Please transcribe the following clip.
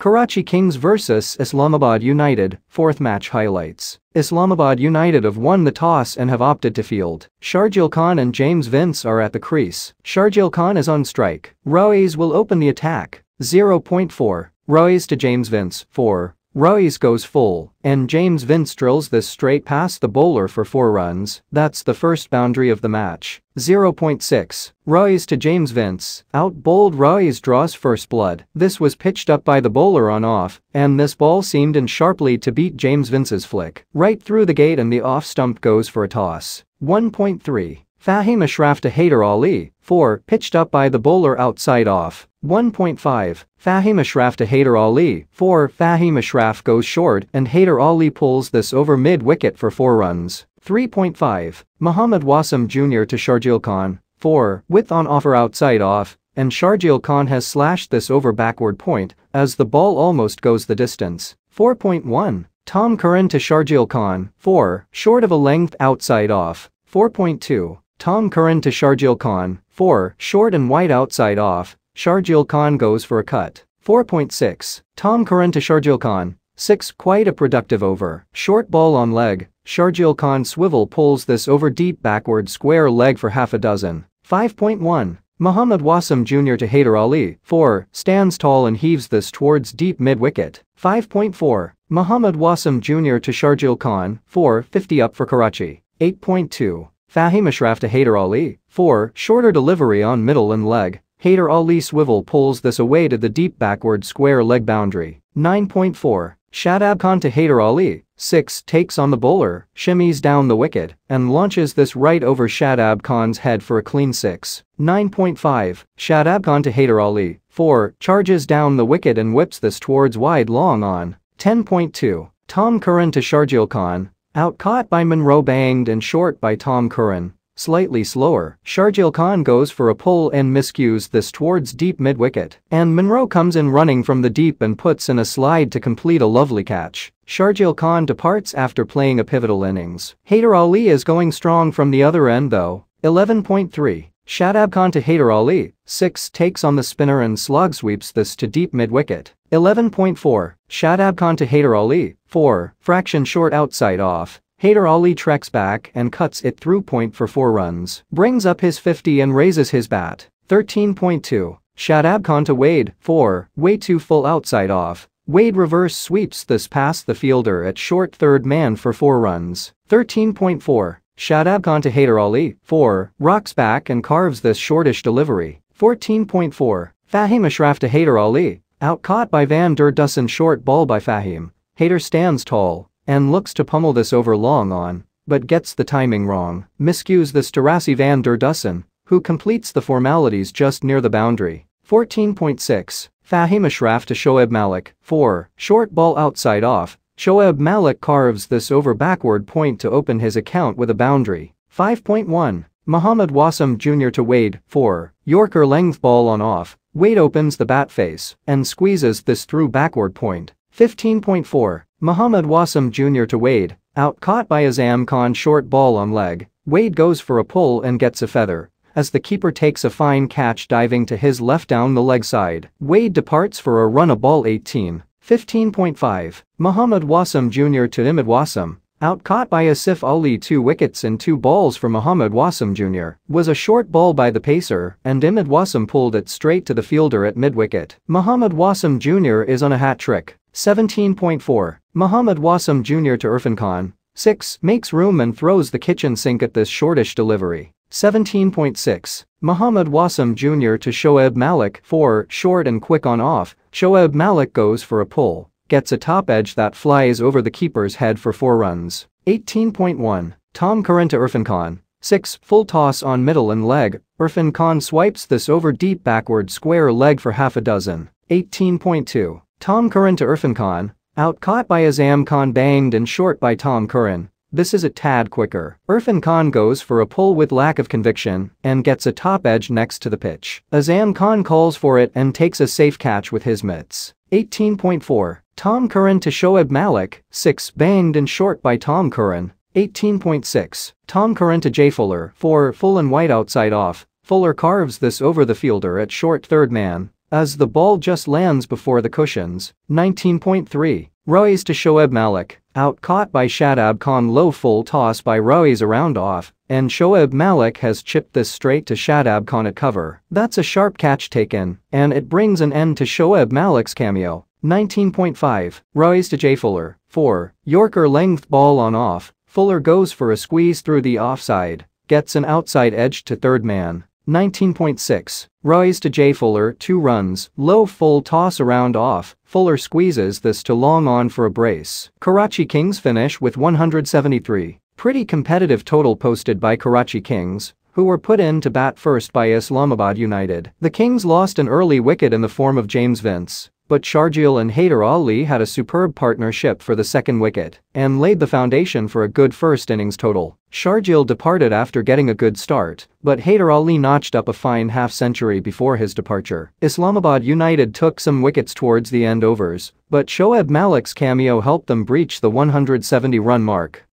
Karachi Kings vs Islamabad United, fourth match highlights. Islamabad United have won the toss and have opted to field. Sharjeel Khan and James Vince are at the crease. Sharjeel Khan is on strike. Raees will open the attack. 0.4. Raees to James Vince, 4. Raees goes full, and James Vince drills this straight past the bowler for 4 runs, that's the first boundary of the match. 0.6. Raees to James Vince, out bowled Raees draws first blood. This was pitched up by the bowler on off, and this ball seamed in sharply to beat James Vince's flick. Right through the gate and the off stump goes for a toss. 1.3. Fahim Ashraf to Haider Ali, 4, pitched up by the bowler outside off. 1.5. Fahim Ashraf to Haider Ali, 4. Fahim Ashraf goes short and Haider Ali pulls this over mid-wicket for 4 runs. 3.5. Muhammad Wasim Jr. to Sharjeel Khan, 4. With on offer outside off, and Sharjeel Khan has slashed this over backward point as the ball almost goes the distance. 4.1. Tom Curran to Sharjeel Khan, 4. Short of a length outside off. 4.2. Tom Curran to Sharjeel Khan, 4. Short and wide outside off. Sharjeel Khan goes for a cut. 4.6. Tom Curran to Sharjeel Khan. 6. Quite a productive over. Short ball on leg. Sharjeel Khan swivel pulls this over deep backward square leg for half a dozen. 5.1. Muhammad Wasim Jr. to Haider Ali. 4. Stands tall and heaves this towards deep mid-wicket. 5.4. Muhammad Wasim Jr. to Sharjeel Khan. 4. 50 up for Karachi. 8.2. Fahim Ashraf to Haider Ali. 4. Shorter delivery on middle and leg. Haider Ali swivel pulls this away to the deep backward square leg boundary. 9.4. Shadab Khan to Haider Ali, 6 takes on the bowler, shimmies down the wicket, and launches this right over Shadab Khan's head for a clean 6. 9.5. Shadab Khan to Haider Ali, 4 charges down the wicket and whips this towards wide long on. 10.2. Tom Curran to Sharjeel Khan, out caught by Munro banged and short by Tom Curran. Slightly slower, Sharjeel Khan goes for a pull and miscues this towards deep mid-wicket, and Munro comes in running from the deep and puts in a slide to complete a lovely catch. Sharjeel Khan departs after playing a pivotal innings. Haider Ali is going strong from the other end though. 11.3. Shadab Khan to Haider Ali, 6 takes on the spinner and slog sweeps this to deep mid-wicket. 11.4. Shadab Khan to Haider Ali, 4, fraction short outside off, Haider Ali treks back and cuts it through point for 4 runs, brings up his 50 and raises his bat. 13.2. Shadab Khan to Wade, 4, way too full outside off. Wade reverse sweeps this past the fielder at short third man for 4 runs. 13.4. Shadab Khan to Haider Ali, 4, rocks back and carves this shortish delivery. 14.4. Fahim Ashraf to Haider Ali, out caught by Van der Dussen short ball by Fahim. Haider stands tall, and looks to pummel this over long on, but gets the timing wrong, miscues this to Rassie van der Dussen, who completes the formalities just near the boundary. 14.6. Fahim Ashraf to Shoaib Malik, 4, short ball outside off, Shoaib Malik carves this over backward point to open his account with a boundary. 5.1. Muhammad Wasim Jr. to Wade, 4, Yorker length ball on off, Wade opens the bat face and squeezes this through backward point. 15.4. Muhammad Wasim Jr. to Wade, out caught by Azam Khan short ball on leg, Wade goes for a pull and gets a feather. As the keeper takes a fine catch diving to his left down the leg side, Wade departs for a run a ball 18. 15.5. Muhammad Wasim Jr. to Imad Wasim, out caught by Asif Ali 2 wickets and 2 balls for Muhammad Wasim Jr. was a short ball by the pacer and Imad Wasim pulled it straight to the fielder at mid-wicket. Muhammad Wasim Jr. is on a hat trick. 17.4. Muhammad Wasim Jr. to Irfan Khan. 6. Makes room and throws the kitchen sink at this shortish delivery. 17.6. Muhammad Wasim Jr. to Shoaib Malik. 4. Short and quick on off. Shoaib Malik goes for a pull. Gets a top edge that flies over the keeper's head for 4 runs. 18.1. Tom Curran to Irfan Khan. 6. Full toss on middle and leg. Irfan Khan swipes this over deep backward square leg for half a dozen. 18.2. Tom Curran to Irfan Khan, out caught by Azam Khan banged and short by Tom Curran. This is a tad quicker. Irfan Khan goes for a pull with lack of conviction and gets a top edge next to the pitch. Azam Khan calls for it and takes a safe catch with his mitts. 18.4. Tom Curran to Shoaib Malik, 6 banged and short by Tom Curran. 18.6. Tom Curran to Jay Fuller, 4 full and wide outside off. Fuller carves this over the fielder at short third man as the ball just lands before the cushions. 19.3. Raees to Shoaib Malik, out caught by Shadab Khan low full toss by Raees around off, and Shoaib Malik has chipped this straight to Shadab Khan at cover. That's a sharp catch taken, and it brings an end to Shoaib Malik's cameo. 19.5. Raees to Jay Fuller, 4. Yorker length ball on off, Fuller goes for a squeeze through the offside, gets an outside edge to third man. 19.6. Raees to Jay Fuller, 2 runs, low full toss around off, Fuller squeezes this to long on for a brace. Karachi Kings finish with 173. Pretty competitive total posted by Karachi Kings, who were put in to bat first by Islamabad United. The Kings lost an early wicket in the form of James Vince, but Sharjeel and Haider Ali had a superb partnership for the second wicket and laid the foundation for a good first innings total. Sharjeel departed after getting a good start, but Haider Ali notched up a fine half-century before his departure. Islamabad United took some wickets towards the end overs, but Shoaib Malik's cameo helped them breach the 170-run mark.